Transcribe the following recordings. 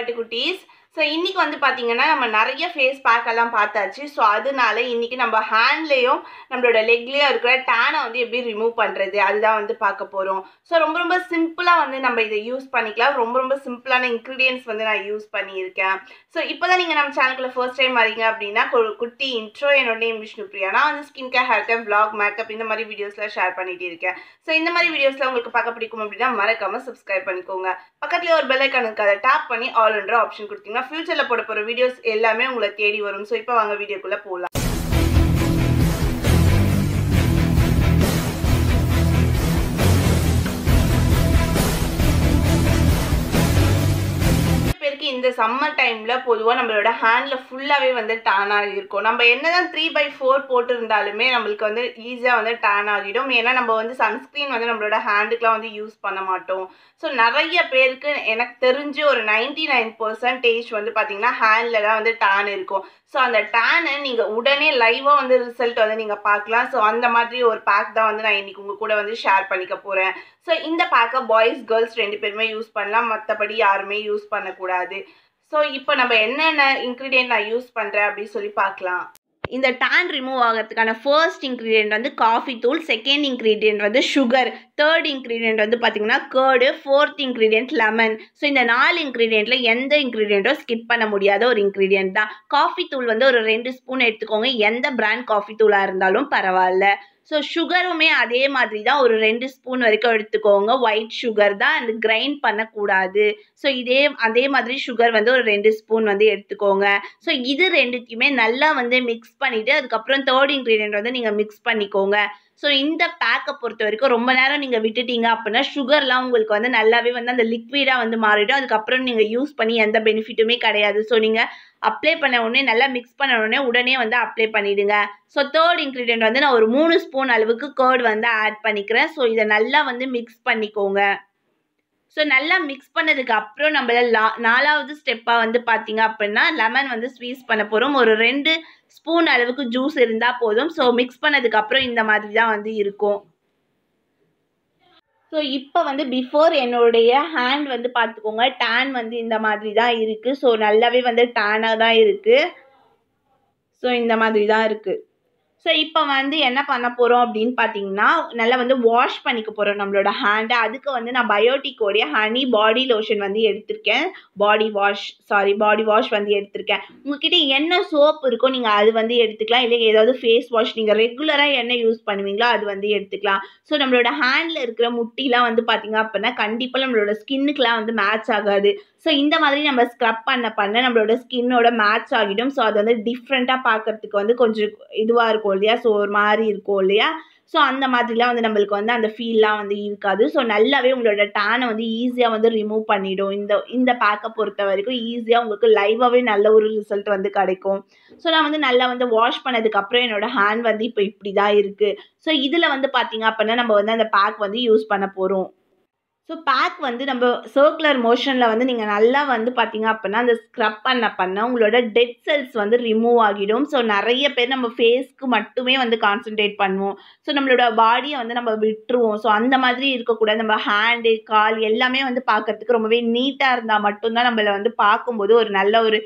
പട്ടിക്കുട്ടീസ് so இன்றைக்கி வந்து பார்த்திங்கன்னா நம்ம நிறைய ஃபேஸ் பேக்கெல்லாம் பார்த்தாச்சு. ஸோ அதனால இன்றைக்கி நம்ம ஹேண்ட்லேயும் நம்மளோட லெக்லேயும் இருக்கிற டேனை வந்து எப்படி ரிமூவ் பண்ணுறது அதுதான் வந்து பார்க்க போகிறோம் ஸோ ரொம்ப ரொம்ப சிம்பிளாக வந்து நம்ம இதை யூஸ் பண்ணிக்கலாம். ரொம்ப ரொம்ப சிம்பிளான இன்க்ரீடியன்ஸ் வந்து நான் யூஸ் பண்ணியிருக்கேன். ஸோ இப்போ தான் நீங்கள் நம்ம சேனலுக்குள்ள ஃபர்ஸ்ட் டைம் வரீங்க அப்படின்னா குட்டி இன்ட்ரோ என்னோட நேம் விஷ்ணு பிரியா. நான் வந்து skin care hair care vlog makeup இந்த மாதிரி வீடியோஸ்லாம் ஷேர் பண்ணிகிட்டு இருக்கேன். ஸோ இந்த மாதிரி வீடியோஸ்லாம் உங்களுக்கு பார்க்க பிடிக்கும் அப்படின்னா மறக்காமல் சப்ஸ்கிரைப் பண்ணிக்கோங்க. பக்கத்தில் ஒரு பெல் ஐக்கான் அதை டேப் பண்ணி ஆல்ன்ற ஆப்ஷன் கொடுத்தீங்கன்னா ஃபியூச்சரில் போட போகிற வீடியோஸ் எல்லாமே உங்களை தேடி வரும். ஸோ இப்போ வாங்க வீடியோக்குள்ளே போகலாம் இந்த சம்மர் டைமில் பொதுவாக நம்மளோட ஹேண்டில் ஃபுல்லாகவே வந்து டேன் ஆகியிருக்கும் நம்ம என்ன தான் த்ரீ பை ஃபோர் போட்டிருந்தாலுமே நம்மளுக்கு வந்து ஈஸியாக வந்து டேன் ஆகிடும். ஏன்னா நம்ம வந்து சன்ஸ்க்ரீன் வந்து நம்மளோட ஹேண்டுக்குலாம் வந்து யூஸ் பண்ண மாட்டோம். ஸோ நிறைய பேருக்கு எனக்கு தெரிஞ்சு ஒரு நைன்டி நைன் பர்சன்டேஜ் வந்து பார்த்தீங்கன்னா ஹேண்டில் தான் வந்து டேன் இருக்கும். ஸோ அந்த டேனை நீங்கள் உடனே லைவாக வந்து ரிசல்ட் வந்து நீங்கள் பார்க்கலாம். ஸோ அந்த மாதிரி ஒரு பேக் தான் வந்து நான் இன்னைக்கு உங்கள் கூட வந்து ஷேர் பண்ணிக்க போகிறேன் ஸோ இந்த பேக்கை பாய்ஸ் கேர்ள்ஸ் ரெண்டு பேருமே யூஸ் பண்ணலாம். மற்றபடி யாருமே யூஸ் பண்ணக்கூடாது. ஸோ இப்போ நம்ம என்னென்ன இன்க்ரீடியன்ட் நான் யூஸ் பண்ணுறேன் அப்படின்னு சொல்லி பார்க்கலாம். இந்த டேன் ரிமூவ் ஆகிறதுக்கான ஃபர்ஸ்ட் இன்க்ரீடியன்ட் வந்து காஃபி தூள் செகண்ட் இன்க்ரீடியன்ட் வந்து சுகர் தேர்ட் இன்க்ரீடியன்ட் வந்து பார்த்தீங்கன்னா curd fourth ingredient lemon so இந்த நாலு இன்க்ரீடியண்ட்டில் எந்த இன்க்ரீடியண்ட்டும் ஸ்கிப் பண்ண முடியாத ஒரு இன்க்ரீடியன்ட் தான். காஃபி தூள் வந்து ஒரு ரெண்டு ஸ்பூன் எடுத்துக்கோங்க. எந்த பிராண்ட் காஃபி தூளாக இருந்தாலும் பரவாயில்ல. ஸோ சுகருமே அதே மாதிரி தான் ஒரு ரெண்டு ஸ்பூன் வரைக்கும் எடுத்துக்கோங்க. ஒயிட் சுகர் தான் அந்த கிரைண்ட் பண்ணக்கூடாது. ஸோ இதே அதே மாதிரி சுகர் வந்து ஒரு ரெண்டு ஸ்பூன் வந்து எடுத்துக்கோங்க. ஸோ இது ரெண்டுத்தையுமே நல்லா வந்து மிக்ஸ் பண்ணிவிட்டு அதுக்கப்புறம் தேர்ட் இன்க்ரீடியன்ட் வந்து நீங்கள் மிக்ஸ் பண்ணிக்கோங்க. ஸோ இந்த பேக்கை பொறுத்த வரைக்கும் ரொம்ப நேரம் நீங்கள் விட்டுட்டீங்க அப்படின்னா சுகர்லாம் உங்களுக்கு வந்து நல்லாவே வந்து அந்த லிக்விடாக வந்து மாறிடும். அதுக்கப்புறம் நீங்கள் யூஸ் பண்ணி எந்த பெனிஃபிட்டுமே கிடையாது. ஸோ நீங்கள் அப்ளை பண்ண உடனே நல்லா மிக்ஸ் பண்ண உடனே உடனே வந்து அப்ளை பண்ணிவிடுங்க ஸோ தேர்ட் இன்க்ரீடியன்ட் வந்து நான் ஒரு மூணு ஸ்பூன் அளவுக்கு கேர்ட் வந்து ஆட் பண்ணிக்கிறேன். ஸோ இதை நல்லா வந்து மிக்ஸ் பண்ணிக்கோங்க. ஸோ நல்லா மிக்ஸ் பண்ணதுக்கு அப்புறம் நம்மள லா நாலாவது ஸ்டெப்பாக வந்து பார்த்தீங்க அப்படின்னா லெமன் வந்து ஸ்வீஸ் பண்ண போகிறோம் ஒரு ரெண்டு ஸ்பூன் அளவுக்கு ஜூஸ் இருந்தால் போதும். ஸோ மிக்ஸ் பண்ணதுக்கு அப்புறம் இந்த மாதிரி தான் வந்து இருக்கும். ஸோ இப்போ வந்து பிஃபோர் என்னுடைய ஹேண்ட் வந்து பார்த்துக்கோங்க டேன் வந்து இந்த மாதிரி தான் இருக்குது ஸோ நல்லாவே வந்து டேனாக தான் இருக்குது ஸோ இந்த மாதிரி தான் இருக்குது ஸோ இப்போ வந்து என்ன பண்ண போகிறோம் அப்படின்னு பார்த்தீங்கன்னா நல்லா வந்து வாஷ் பண்ணிக்க போகிறோம் நம்மளோட ஹேண்டை அதுக்கு வந்து நான் பயோட்டிக்கோடைய ஹனி பாடி லோஷன் வந்து எடுத்திருக்கேன். Body wash sorry body wash வந்து எடுத்திருக்கேன். உங்ககிட்ட என்ன சோப் இருக்கோ நீங்கள் அது வந்து எடுத்துக்கலாம். இல்லை ஏதாவது ஃபேஸ் வாஷ் நீங்கள் ரெகுலராக என்ன யூஸ் பண்ணுவீங்களோ அது வந்து எடுத்துக்கலாம். ஸோ நம்மளோட ஹேண்டில் இருக்கிற முட்டிலாம் வந்து பார்த்தீங்க அப்படின்னா கண்டிப்பாக நம்மளோட ஸ்கின்னுக்குலாம் வந்து மேட்ச் ஆகாது. ஸோ இந்த மாதிரி நம்ம ஸ்க்ரப் பண்ண பண்ண நம்மளோட ஸ்கின்னோட மேட்ச் ஆகிடும். ஸோ அது வந்து டிஃப்ரெண்ட்டாக பார்க்கறதுக்கு வந்து கொஞ்சம் இதுவாக இருக்கும் இல்லையா? ஸோ ஒரு மாதிரி இருக்கும் இல்லையா? ஸோ அந்த மாதிரிலாம் வந்து நம்மளுக்கு வந்து அந்த ஃபீல்லாம் வந்து இருக்காது. ஸோ நல்லாவே உங்களோட டேனை வந்து ஈஸியாக வந்து ரிமூவ் பண்ணிடும். இந்த இந்த பேக்கை பொறுத்த வரைக்கும் ஈஸியாக உங்களுக்கு லைவாகவே நல்ல ஒரு ரிசல்ட் வந்து கிடைக்கும். ஸோ நான் வந்து நல்லா வந்து வாஷ் பண்ணதுக்கப்புறம் என்னோடய ஹேண்ட் வந்து இப்போ இப்படி தான் இருக்குது ஸோ இதில் வந்து பார்த்தீங்க அப்படின்னா நம்ம வந்து அந்த பேக் வந்து யூஸ் பண்ண போகிறோம் ஸோ பேக் வந்து நம்ம சர்க்குலர் மோஷனில் வந்து நீங்கள் நல்லா வந்து பார்த்தீங்க அப்படின்னா அந்த ஸ்க்ரப் பண்ண பண்ண உங்களோட டெட் செல்ஸ் வந்து ரிமூவ் ஆகிடும். ஸோ நிறைய பேர் நம்ம ஃபேஸ்க்கு மட்டுமே வந்து கான்சென்ட்ரேட் பண்ணுவோம். ஸோ நம்மளோட பாடியை வந்து நம்ம விட்டுருவோம். ஸோ அந்த மாதிரி இருக்கக்கூடாது. நம்ம ஹேண்டு கால் எல்லாமே வந்து பார்க்கறதுக்கு ரொம்பவே நீட்டாக இருந்தால் மட்டும்தான் நம்மளை வந்து பார்க்கும்போது ஒரு நல்ல ஒரு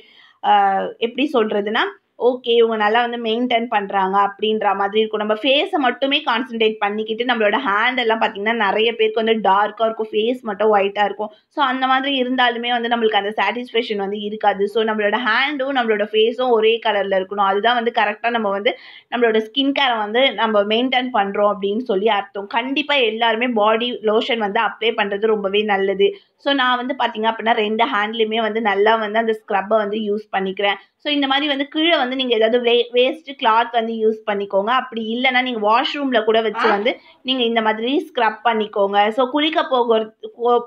எப்படி சொல்கிறதுனா ஓகே இவங்க நல்லா வந்து மெயின்டைன் பண்ணுறாங்க அப்படின்ற மாதிரி இருக்கும். நம்ம ஃபேஸை மட்டுமே கான்சென்ட்ரேட் பண்ணிக்கிட்டு நம்மளோட ஹேண்ட் எல்லாம் பார்த்திங்கன்னா நிறைய பேருக்கு வந்து டார்க்காக இருக்கும். ஃபேஸ் மட்டும் ஒயிட்டாக இருக்கும். ஸோ அந்த மாதிரி இருந்தாலுமே வந்து நம்மளுக்கு அந்த சாட்டிஸ்ஃபேக்ஷன் வந்து இருக்காது. ஸோ நம்மளோட ஹேண்டும் நம்மளோட ஃபேஸும் ஒரே கலரில் இருக்கணும். அதுதான் வந்து கரெக்டாக நம்ம வந்து நம்மளோட ஸ்கின் கேரை வந்து நம்ம மெயின்டைன் பண்ணுறோம் அப்படின்னு சொல்லி அர்த்தம். கண்டிப்பாக எல்லாருமே பாடி லோஷன் வந்து அப்ளை பண்ணுறது ரொம்பவே நல்லது. ஸோ நான் வந்து பார்த்திங்க அப்படின்னா ரெண்டு ஹேண்ட்லேயுமே வந்து நல்லா வந்து அந்த ஸ்க்ரப்பை வந்து யூஸ் பண்ணிக்கிறேன். ஸோ இந்த மாதிரி வந்து கீழே வந்து நீங்கள் ஏதாவது வே வேஸ்ட்டு கிளாத் வந்து யூஸ் பண்ணிக்கோங்க. அப்படி இல்லைன்னா நீங்கள் வாஷ்ரூமில் கூட வச்சு வந்து நீங்கள் இந்த மாதிரி ஸ்க்ரப் பண்ணிக்கோங்க. ஸோ குளிக்க போக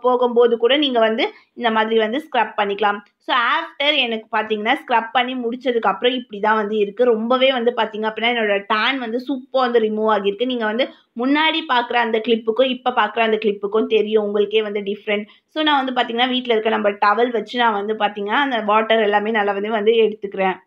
போகும்போது கூட நீங்கள் வந்து இந்த மாதிரி வந்து ஸ்க்ரப் பண்ணிக்கலாம். ஸோ ஆஃப்டர் எனக்கு பார்த்தீங்கன்னா ஸ்க்ரப் பண்ணி முடிச்சதுக்கப்புறம் இப்படி தான் வந்து இருக்குது ரொம்பவே வந்து பார்த்தீங்க அப்படின்னா என்னோட டேன் வந்து சூப்பர் வந்து ரிமூவ் ஆகியிருக்கு. நீங்கள் வந்து முன்னாடி பார்க்குற அந்த கிளிப்புக்கும் இப்போ பார்க்குற அந்த கிளிப்புக்கும் தெரியும். உங்களுக்கே வந்து டிஃப்ரெண்ட் ஸோ நான் வந்து பார்த்திங்கன்னா வீட்டில் இருக்க நம்ம டவல் வச்சு நான் வந்து பார்த்திங்கன்னா அந்த வாட்டர் எல்லாமே நல்லா வந்து வந்து எடுத்துக்கிறேன்.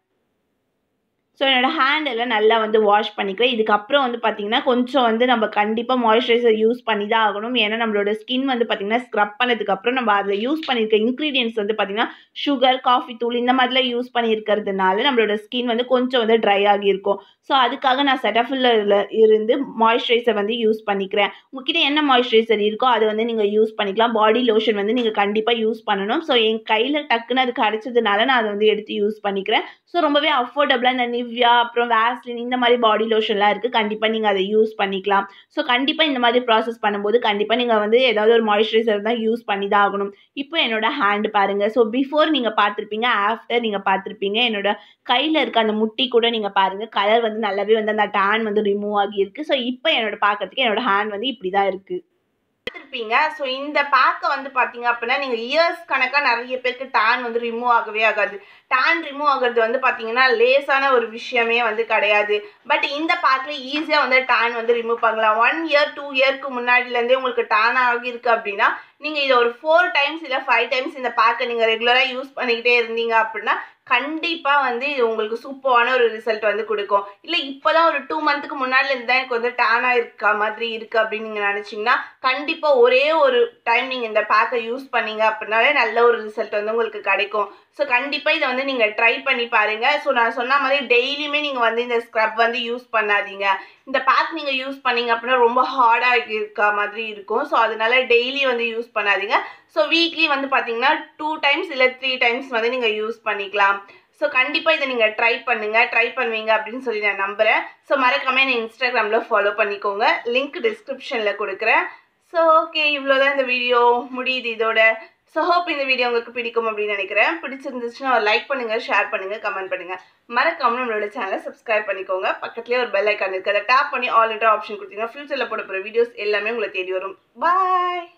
ஸோ என்னோடய ஹேண்ட் எல்லாம் நல்லா வந்து வாஷ் பண்ணிக்கிறேன் இதுக்கப்புறம் வந்து பார்த்திங்கன்னா கொஞ்சம் வந்து நம்ம கண்டிப்பாக மாய்ஸ்சரைசர் யூஸ் பண்ணி தான் ஆகணும். ஏன்னா நம்மளோட ஸ்கின் வந்து பார்த்திங்கன்னா ஸ்க்ரப் பண்ணதுக்கப்புறம் நம்ம அதில் யூஸ் பண்ணியிருக்க இன்க்ரீடியன்ஸ் வந்து பார்த்திங்கன்னா சுகர் காஃபி தூள் இந்த மாதிரிலாம் யூஸ் பண்ணியிருக்கிறதுனால நம்மளோட ஸ்கின் வந்து கொஞ்சம் வந்து ட்ரை ஆகியிருக்கும் ஸோ அதுக்காக நான் செட்டஃபில்ல இருந்து மாய்ஸ்சரைசர் வந்து யூஸ் பண்ணிக்கிறேன். உங்ககிட்ட என்ன மாய்ஸ்சரைசர் இருக்கோ அதை வந்து நீங்கள் யூஸ் பண்ணிக்கலாம். பாடி லோஷன் வந்து நீங்கள் கண்டிப்பாக யூஸ் பண்ணணும். ஸோ என் கையில் டக்குன்னு அது கிடச்சதுனால நான் அதை வந்து எடுத்து யூஸ் பண்ணிக்கிறேன். ஸோ ரொம்பவே அஃபோர்டபுளாக இந்த நிவ்யா அப்புறம் வேஸ்லின் இந்த மாதிரி பாடி லோஷன்லாம் இருக்குது கண்டிப்பாக நீங்கள் அதை யூஸ் பண்ணிக்கலாம். ஸோ கண்டிப்பாக இந்த மாதிரி ப்ராசஸ் பண்ணும்போது கண்டிப்பாக நீங்கள் வந்து ஏதாவது ஒரு மாய்ஸ்சரைசர் தான் யூஸ் பண்ணி தான் ஆகணும். இப்போ என்னோட ஹேண்ட் பாருங்கள் ஸோ பிஃபோர் நீங்கள் பார்த்துருப்பீங்க ஆஃப்டர் நீங்கள் பார்த்துருப்பீங்க என்னோட கையில் இருக்க அந்த முட்டி கூட நீங்கள் பாருங்கள் கலர் வந்து நல்லாவே வந்து அந்த டேன் வந்து ரிமூவ் ஆகியிருக்கு ஸோ இப்போ என்னோட பார்க்கறதுக்கு என்னோட ஹேண்ட் வந்து இப்படி தான் இருக்குது பார்த்துருப்பீங்க ஸோ இந்த பேக்கை வந்து பார்த்தீங்க அப்படின்னா நீங்கள் இயர்ஸ் கணக்காக நிறைய பேருக்கு டேன் வந்து ரிமூவ் ஆகவே ஆகாது. டேன் ரிமூவ் ஆகிறது வந்து பார்த்தீங்கன்னா லேசான ஒரு விஷயமே வந்து கிடையாது. பட் இந்த பேக்கில் ஈஸியாக வந்து டேன் வந்து ரிமூவ் பண்ணலாம். ஒன் இயர் டூ இயர்க்கு முன்னாடிலேருந்தே உங்களுக்கு டேன் ஆகியிருக்கு அப்படின்னா நீங்கள் இதை ஒரு ஃபோர் டைம்ஸ் இல்லை ஃபைவ் டைம்ஸ் இந்த பேக்கை நீங்கள் ரெகுலராக யூஸ் பண்ணிக்கிட்டே இருந்தீங்க அப்படின்னா கண்டிப்பாக வந்து இது உங்களுக்கு சூப்பரான ஒரு ரிசல்ட் வந்து கொடுக்கும். இல்லை இப்போ தான் ஒரு டூ மந்த்துக்கு முன்னாடிலேருந்து தான் எனக்கு வந்து டேனாக இருக்க மாதிரி இருக்குது அப்படின்னு நீங்கள் நினச்சிங்கன்னா கண்டிப்பாக ஒரே ஒரு டைம் நீங்கள் இந்த பேக்கை யூஸ் பண்ணீங்க அப்படின்னாலே நல்ல ஒரு ரிசல்ட் வந்து உங்களுக்கு கிடைக்கும். ஸோ கண்டிப்பாக இதை வந்து நீங்கள் ட்ரை பண்ணி பாருங்கள் ஸோ நான் சொன்ன மாதிரி டெய்லியுமே நீங்கள் வந்து இந்த ஸ்க்ரப் வந்து யூஸ் பண்ணாதீங்க. இந்த பேக் நீங்கள் யூஸ் பண்ணீங்க அப்படின்னா ரொம்ப ஹார்டாக இருக்க மாதிரி இருக்கும். ஸோ அதனால டெய்லி வந்து யூஸ் பண்ணாதீங்க. ஸோ வீக்லி வந்து பார்த்தீங்கன்னா டூ டைம்ஸ் இல்லை த்ரீ டைம்ஸ் வந்து நீங்கள் யூஸ் பண்ணிக்கலாம். ஸோ கண்டிப்பாக இதை நீங்கள் ட்ரை பண்ணுங்கள் ட்ரை பண்ணுவீங்க அப்படின்னு சொல்லி நான் நம்புகிறேன் ஸோ மறக்காம என்னை இன்ஸ்டாகிராமில் ஃபாலோ பண்ணிக்கோங்க. லிங்க் டிஸ்கிரிப்ஷனில் கொடுக்குறேன். ஸோ ஓகே இவ்வளோதான் இந்த வீடியோ முடியுது இதோட. ஸோ ஹோப் இந்த வீடியோ உங்களுக்கு பிடிக்கும் அப்படின்னு நினைக்கிறேன். பிடிச்சிருந்துச்சுன்னா ஒரு லைக் பண்ணுங்கள் ஷேர் பண்ணுங்கள் கமெண்ட் பண்ணுங்கள் மறக்காம நம்மளோட சேனலை சப்ஸ்கிரைப் பண்ணிக்கோங்க. பக்கத்துலேயே ஒரு பெல் ஐக்கான் இருக்குது அதை டேப் பண்ணி ஆல் இன்டர் ஆப்ஷன் கொடுத்தீங்கன்னா ஃபியூச்சரில் போட போகிற வீடியோஸ் எல்லாமே உங்களை தேடி வரும். பாய்